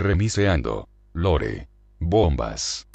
Remiseando. Lore. Bombas.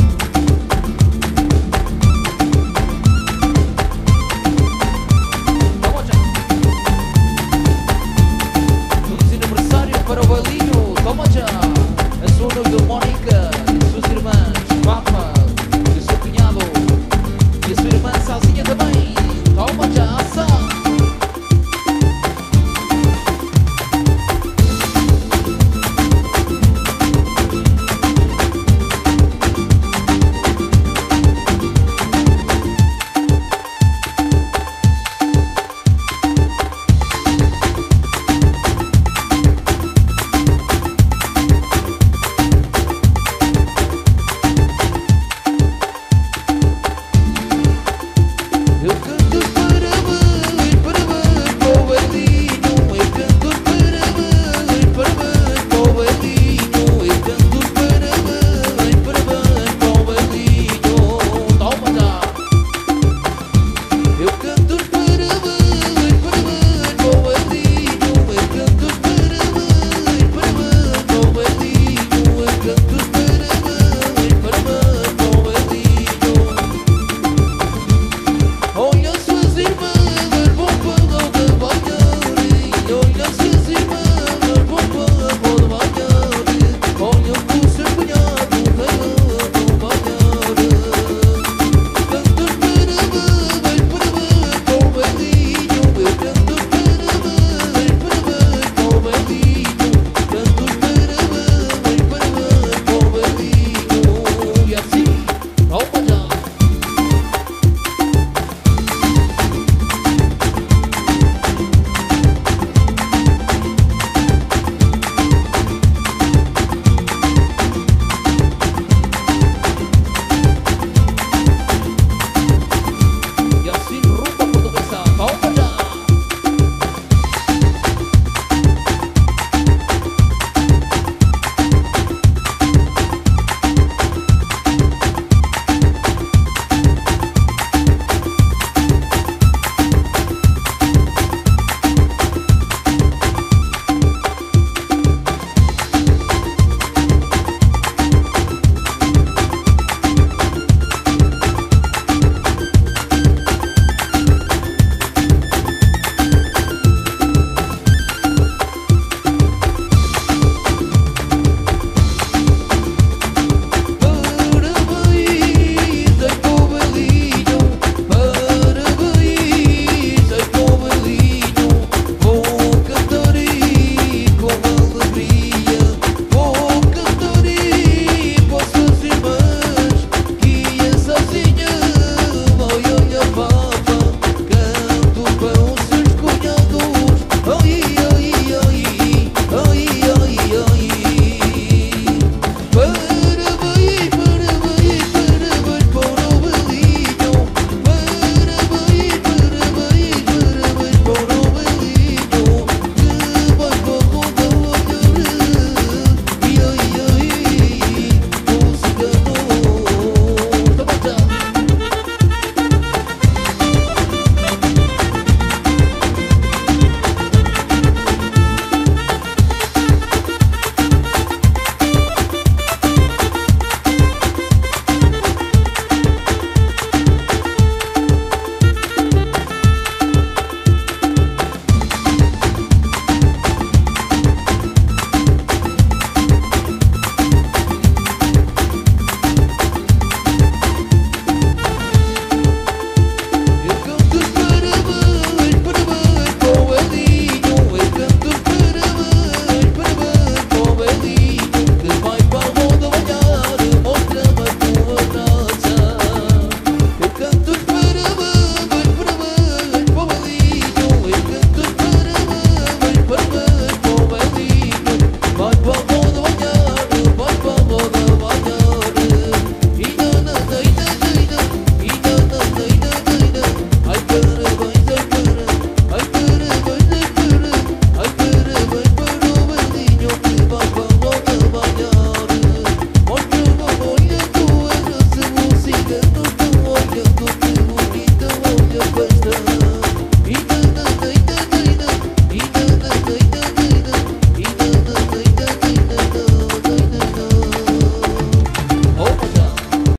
do.